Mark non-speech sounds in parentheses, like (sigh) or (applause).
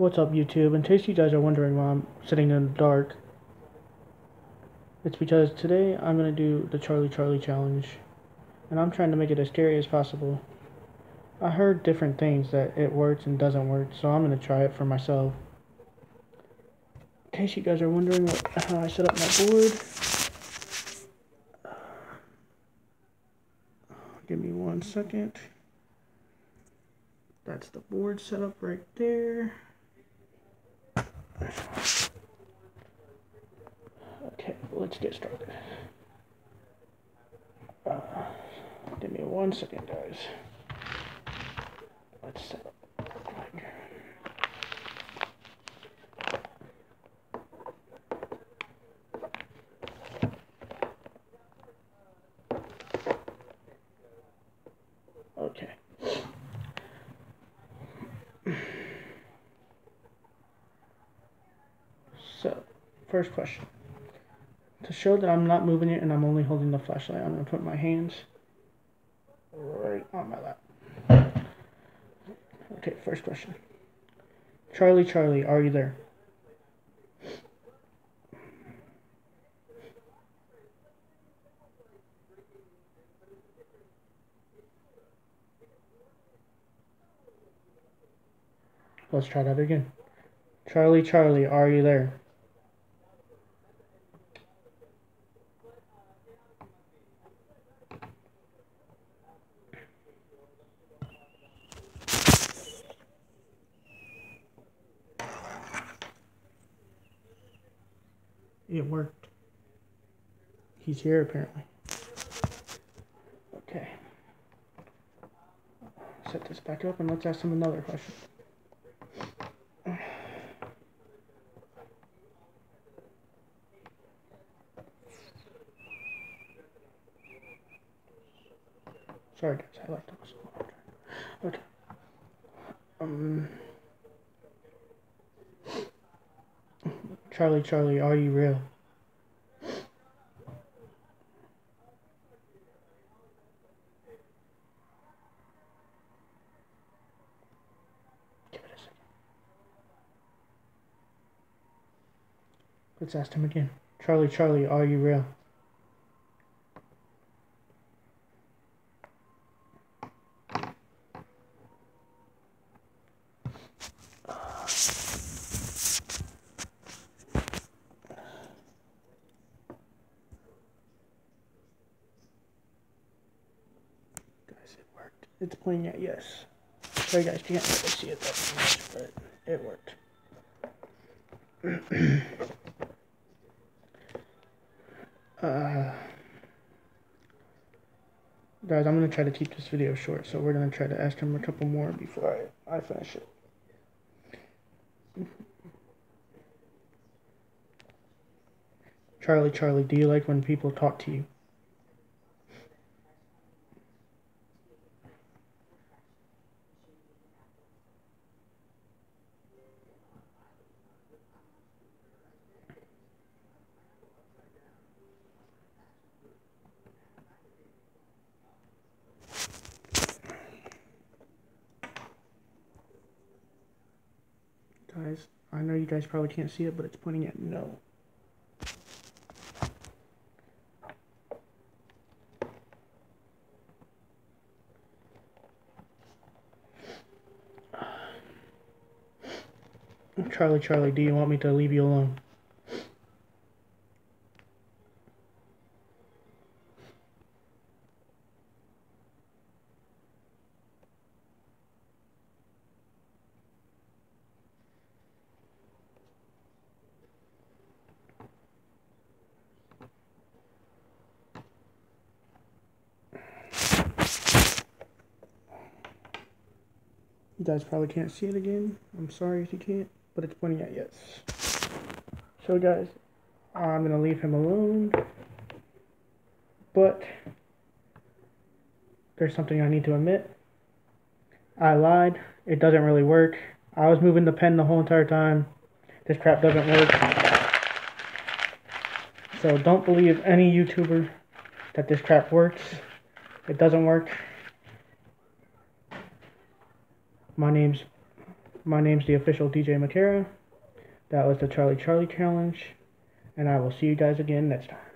What's up, YouTube? In case you guys are wondering why I'm sitting in the dark, it's because today I'm going to do the Charlie Charlie challenge, and I'm trying to make it as scary as possible. I heard different things that it works and doesn't work, so I'm going to try it for myself. In case you guys are wondering what, how I set up my board, give me one second. That's the board set up right there. Okay, let's get started. Uh, give me one second, guys. Let's set up. Okay. So, first question. To show that I'm not moving it and I'm only holding the flashlight, I'm going to put my hands right on my lap. Okay, first question. Charlie, Charlie, are you there? Let's try that again. Charlie, Charlie, are you there? It worked. He's here apparently. Okay. Set this back up and let's ask him another question. Sorry guys, I to listen. Okay. Um Charlie Charlie, are you real? Give it a second. Let's ask him again. Charlie Charlie, are you real? Guys, it worked. It's playing at yes. Sorry guys, you can't really see it that much, but it worked. (clears throat) uh, guys, I'm gonna try to keep this video short, so we're gonna try to ask him a couple more before I, I finish it. (laughs) Charlie, Charlie, do you like when people talk to you? Guys, I know you guys probably can't see it, but it's pointing at no. Charlie, Charlie, do you want me to leave you alone? You guys probably can't see it again. I'm sorry if you can't, but it's pointing at yes. So guys, I'm gonna leave him alone. But there's something I need to admit. I lied. It doesn't really work. I was moving the pen the whole entire time. This crap doesn't work. So don't believe any YouTuber that this crap works. It doesn't work. My name's My name's the official DJ Makara. That was the Charlie Charlie challenge. And I will see you guys again next time.